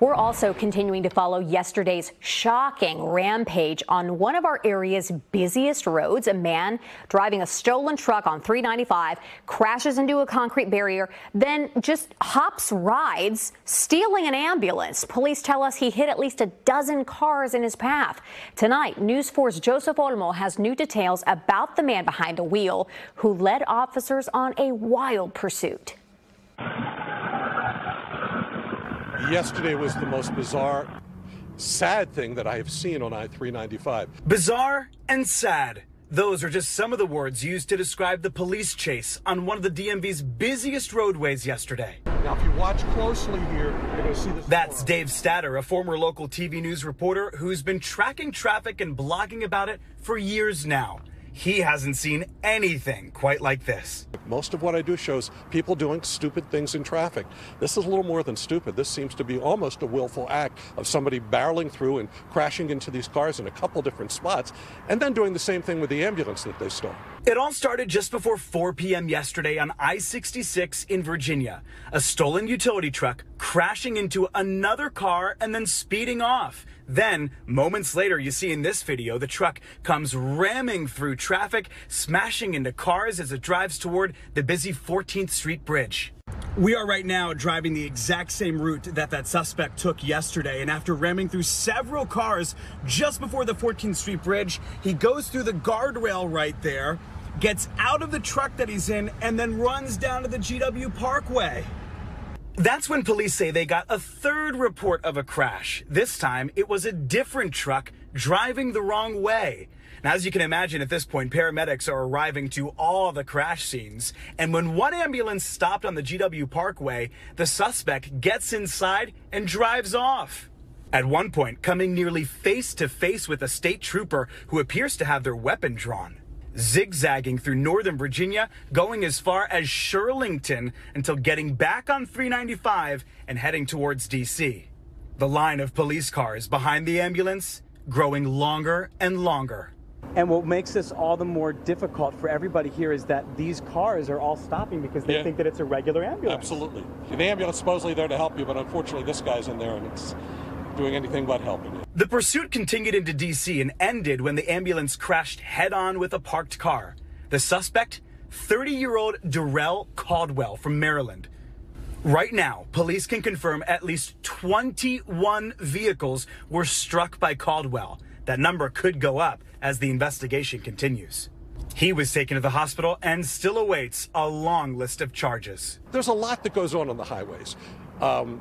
We're also continuing to follow yesterday's shocking rampage on one of our area's busiest roads. A man driving a stolen truck on 395 crashes into a concrete barrier, then just hops rides, stealing an ambulance. Police tell us he hit at least a dozen cars in his path. Tonight, News 4's Joseph Olmo has new details about the man behind the wheel who led officers on a wild pursuit. Yesterday was the most bizarre, sad thing that I have seen on I 395. Bizarre and sad. Those are just some of the words used to describe the police chase on one of the DMV's busiest roadways yesterday. Now, if you watch closely here, you're going to see this. That's Dave Statter, a former local TV news reporter who's been tracking traffic and blogging about it for years now he hasn't seen anything quite like this. Most of what I do shows people doing stupid things in traffic. This is a little more than stupid. This seems to be almost a willful act of somebody barreling through and crashing into these cars in a couple different spots and then doing the same thing with the ambulance that they stole. It all started just before 4 p.m. yesterday on I 66 in Virginia. A stolen utility truck crashing into another car and then speeding off. Then, moments later, you see in this video, the truck comes ramming through traffic, smashing into cars as it drives toward the busy 14th Street Bridge. We are right now driving the exact same route that that suspect took yesterday. And after ramming through several cars just before the 14th Street Bridge, he goes through the guardrail right there, gets out of the truck that he's in, and then runs down to the GW Parkway. That's when police say they got a third report of a crash. This time, it was a different truck driving the wrong way. Now, as you can imagine at this point, paramedics are arriving to all the crash scenes. And when one ambulance stopped on the GW Parkway, the suspect gets inside and drives off. At one point, coming nearly face to face with a state trooper who appears to have their weapon drawn zigzagging through northern Virginia, going as far as Shirlington until getting back on 395 and heading towards DC. The line of police cars behind the ambulance growing longer and longer. And what makes this all the more difficult for everybody here is that these cars are all stopping because they yeah. think that it's a regular ambulance. Absolutely. The ambulance is supposedly there to help you, but unfortunately this guy's in there and it's doing anything but helping you. The pursuit continued into D.C. and ended when the ambulance crashed head on with a parked car. The suspect, 30 year old Darrell Caldwell from Maryland. Right now, police can confirm at least 21 vehicles were struck by Caldwell. That number could go up as the investigation continues. He was taken to the hospital and still awaits a long list of charges. There's a lot that goes on on the highways. Um,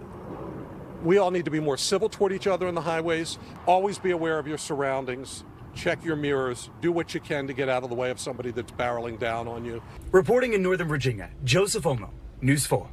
we all need to be more civil toward each other on the highways. Always be aware of your surroundings. Check your mirrors. Do what you can to get out of the way of somebody that's barreling down on you. Reporting in Northern Virginia, Joseph Olmo, News 4.